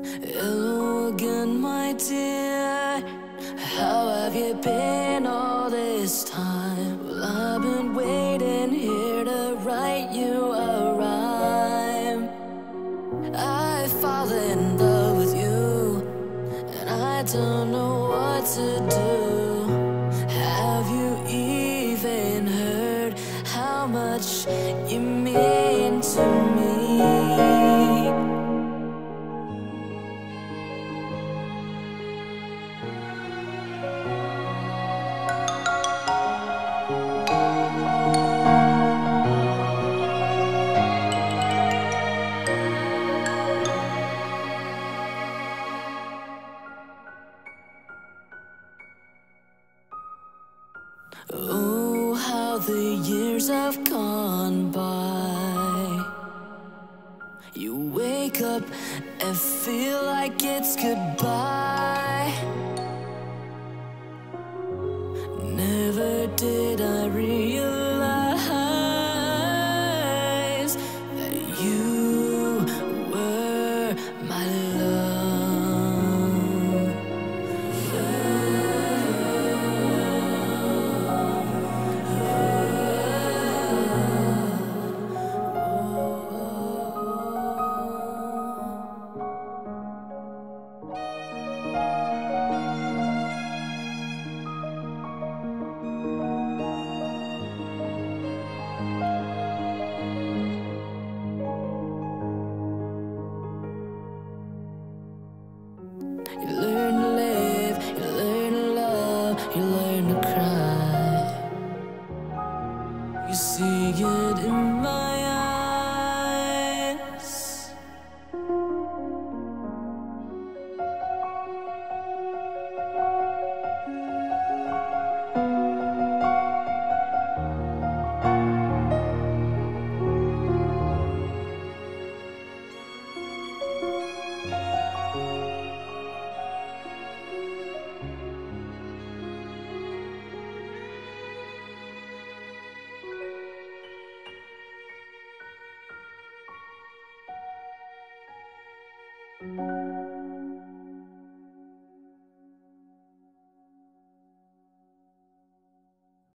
Hello again, my dear. How have you been all this time? Well, I've been waiting here to write you a rhyme. I fall in love with you, and I don't know what to do. Have you even heard how much you mean to me? Oh, how the years have gone by. You wake up and feel like it's goodbye. You see it in my Música